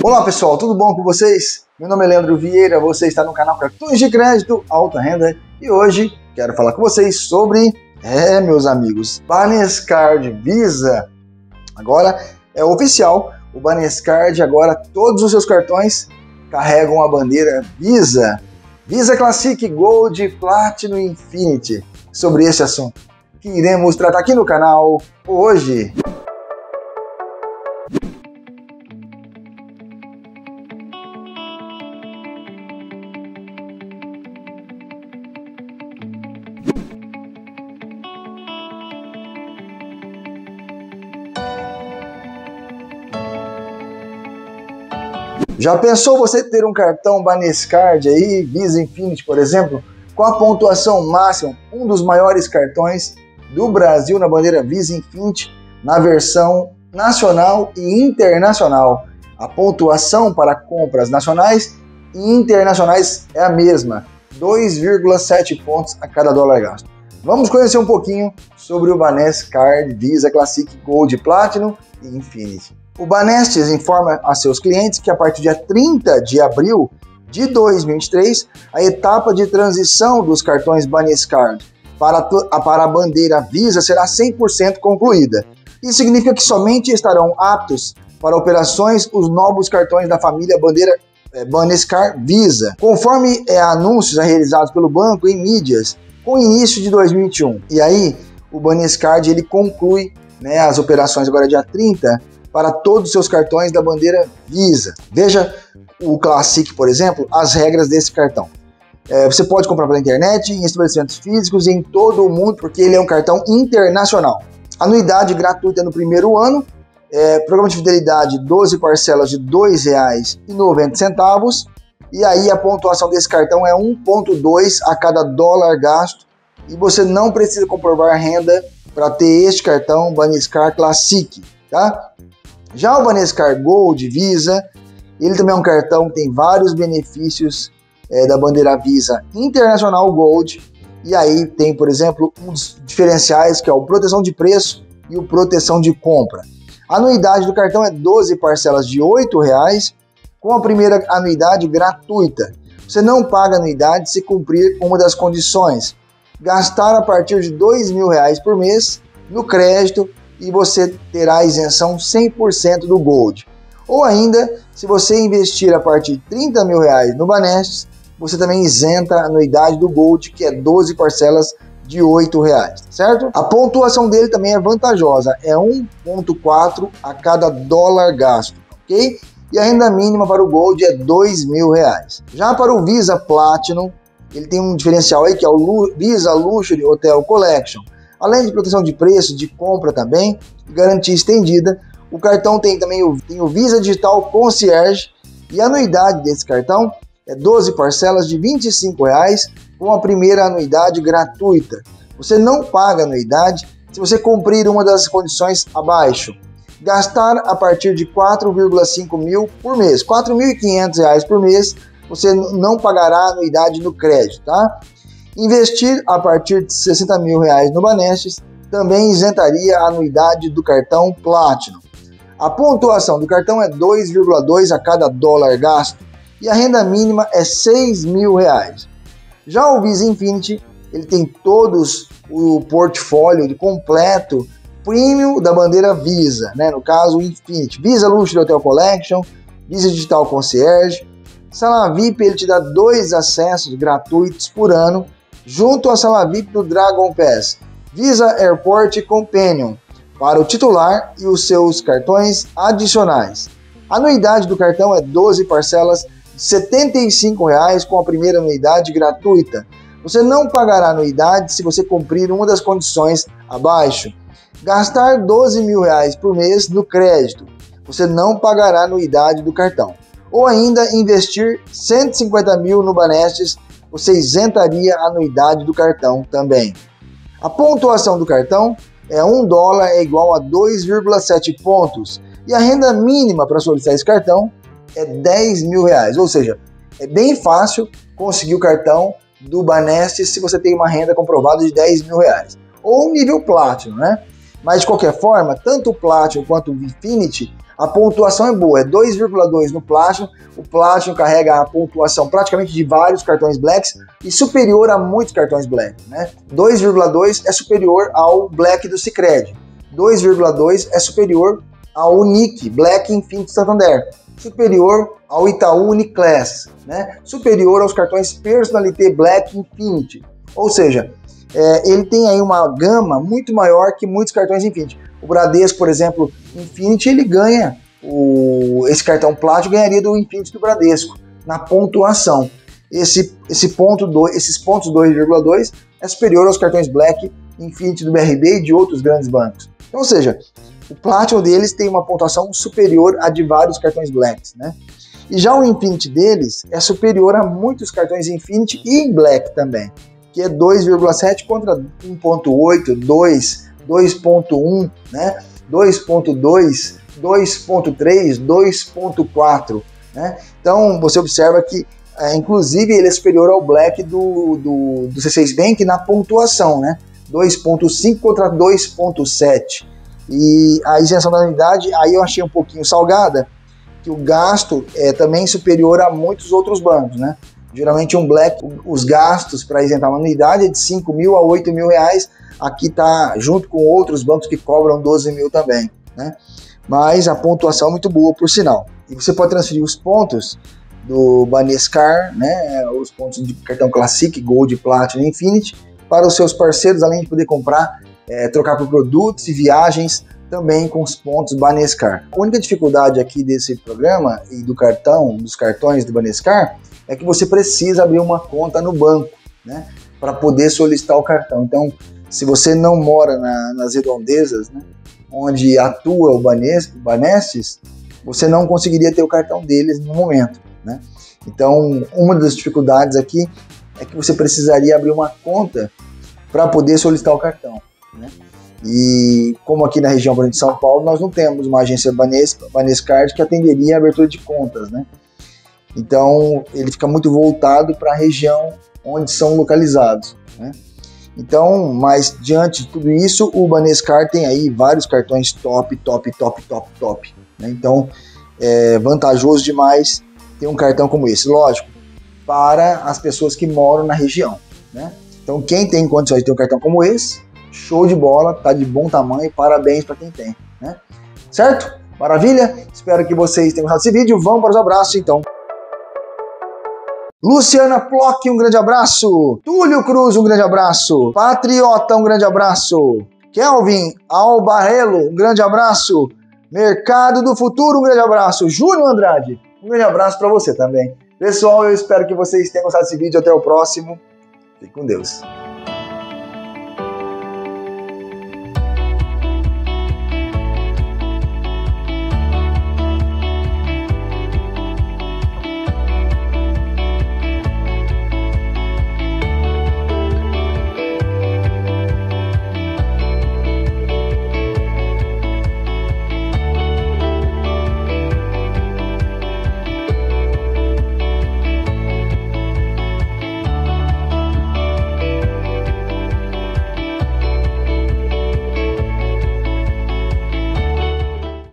Olá pessoal, tudo bom com vocês? Meu nome é Leandro Vieira, você está no canal Cartões de Crédito Alta Renda e hoje quero falar com vocês sobre, é meus amigos, Banescard Visa. Agora é oficial, o Banescard agora todos os seus cartões carregam a bandeira Visa. Visa Classic Gold Platinum Infinity. Sobre esse assunto que iremos tratar aqui no canal hoje. Já pensou você ter um cartão Banescard aí, Visa Infinity, por exemplo, com a pontuação máxima, um dos maiores cartões do Brasil na bandeira Visa Infinity, na versão nacional e internacional. A pontuação para compras nacionais e internacionais é a mesma, 2,7 pontos a cada dólar gasto. Vamos conhecer um pouquinho sobre o Banescard Visa Classic Gold Platinum e Infinity. O Banestes informa a seus clientes que a partir dia 30 de abril de 2023, a etapa de transição dos cartões Banescard para, para a bandeira Visa será 100% concluída. Isso significa que somente estarão aptos para operações os novos cartões da família bandeira é, Visa, conforme é, anúncios realizados pelo banco em mídias com início de 2021. E aí, o Banescard ele conclui né, as operações agora dia 30 para todos os seus cartões da bandeira Visa. Veja o Classic, por exemplo, as regras desse cartão. É, você pode comprar pela internet, em estabelecimentos físicos em todo o mundo, porque ele é um cartão internacional. Anuidade gratuita no primeiro ano, é, programa de fidelidade 12 parcelas de R$ 2,90. E aí a pontuação desse cartão é 1,2 a cada dólar gasto. E você não precisa comprovar renda para ter este cartão Baniscar Classic, tá? Já o Banescar Gold Visa, ele também é um cartão que tem vários benefícios é, da bandeira Visa Internacional Gold. E aí tem, por exemplo, um dos diferenciais que é o proteção de preço e o proteção de compra. A anuidade do cartão é 12 parcelas de R$ 8,00, com a primeira anuidade gratuita. Você não paga anuidade se cumprir uma das condições. Gastar a partir de R$ 2.000 por mês no crédito e você terá isenção 100% do Gold. Ou ainda, se você investir a partir de 30 mil reais no Banestes, você também isenta a anuidade do Gold, que é 12 parcelas de R$ certo? A pontuação dele também é vantajosa, é 1,4 a cada dólar gasto, ok? E a renda mínima para o Gold é R$ reais. Já para o Visa Platinum, ele tem um diferencial aí que é o Visa Luxury Hotel Collection Além de proteção de preço, de compra também, garantia estendida, o cartão tem também o, tem o Visa Digital Concierge e a anuidade desse cartão é 12 parcelas de R$ 25,00 com a primeira anuidade gratuita. Você não paga anuidade se você cumprir uma das condições abaixo. Gastar a partir de 4,5 mil por mês, R$ 4.500 por mês, você não pagará anuidade no crédito, tá? Investir a partir de 60 mil reais no Banestes também isentaria a anuidade do cartão Platinum. A pontuação do cartão é 2,2 a cada dólar gasto e a renda mínima é 6 mil reais. Já o Visa Infinity, ele tem todos o portfólio completo premium da bandeira Visa, né? no caso o Infinity, Visa Luxury Hotel Collection, Visa Digital Concierge, Sala VIP ele te dá dois acessos gratuitos por ano junto à sala VIP do Dragon Pass, Visa Airport Companion, para o titular e os seus cartões adicionais. A anuidade do cartão é 12 parcelas de R$ 75,00 com a primeira anuidade gratuita. Você não pagará anuidade se você cumprir uma das condições abaixo. Gastar 12 mil reais por mês no crédito. Você não pagará anuidade do cartão. Ou ainda investir 150 mil no Banestes você isentaria a anuidade do cartão também. A pontuação do cartão é 1 dólar é igual a 2,7 pontos e a renda mínima para solicitar esse cartão é 10 mil reais, ou seja, é bem fácil conseguir o cartão do Banest se você tem uma renda comprovada de 10 mil reais, ou nível Platinum, né? Mas de qualquer forma, tanto o Platinum quanto o Infinity, A pontuação é boa, é 2,2 no Platinum. O Platinum carrega a pontuação praticamente de vários cartões Blacks e superior a muitos cartões Black. Né? 2,2 é superior ao Black do Cicred. 2,2 é superior ao Unique Black Infinity Santander. Superior ao Itaú Uniclass. Né? Superior aos cartões Personalité Black Infinity. Ou seja, é, ele tem aí uma gama muito maior que muitos cartões Infinity. O Bradesco, por exemplo, Infinity, ele ganha o, esse cartão plástico ganharia do Infinity do Bradesco na pontuação. Esse, esse ponto do, esses pontos 2,2 é superior aos cartões Black, Infinity do BRB e de outros grandes bancos. Então, ou seja, o Platinum deles tem uma pontuação superior a de vários cartões Blacks, né? E já o Infinity deles é superior a muitos cartões Infinity e em Black também, que é 2,7 contra 1,8, 2, 2.1, né? 2.2, 2.3, 2.4, né? Então você observa que é, inclusive ele é superior ao Black do, do, do C6 Bank na pontuação, né? 2.5 contra 2.7. E a isenção da anuidade, aí eu achei um pouquinho salgada, que o gasto é também superior a muitos outros bancos, né? Geralmente um Black, os gastos para isentar uma anuidade é de 5 mil a 8 mil reais, aqui está junto com outros bancos que cobram 12 mil também, né? Mas a pontuação é muito boa, por sinal. E você pode transferir os pontos do Banescar, né, os pontos de cartão Classic, Gold, Platinum Infinity, para os seus parceiros, além de poder comprar, é, trocar por produtos e viagens também com os pontos Banescar. A única dificuldade aqui desse programa e do cartão, dos cartões do Banescar, é que você precisa abrir uma conta no banco, né, para poder solicitar o cartão. Então, se você não mora na, nas redondezas, né, onde atua o Banestes, você não conseguiria ter o cartão deles no momento. Né? Então, uma das dificuldades aqui é que você precisaria abrir uma conta para poder solicitar o cartão. Né? E como aqui na região de São Paulo, nós não temos uma agência Banescard que atenderia a abertura de contas. Né? Então, ele fica muito voltado para a região onde são localizados. Né? Então, mas diante de tudo isso, o Banescar tem aí vários cartões top, top, top, top, top. Né? Então, é vantajoso demais ter um cartão como esse. Lógico, para as pessoas que moram na região. Né? Então, quem tem condições de ter um cartão como esse, show de bola, tá de bom tamanho, parabéns para quem tem. Né? Certo? Maravilha? Espero que vocês tenham gostado desse vídeo. Vamos para os abraços então. Luciana Plock, um grande abraço. Túlio Cruz, um grande abraço. Patriota, um grande abraço. Kelvin Albarrelo, um grande abraço. Mercado do Futuro, um grande abraço. Júnior Andrade, um grande abraço para você também. Pessoal, eu espero que vocês tenham gostado desse vídeo. Até o próximo. Fique com Deus.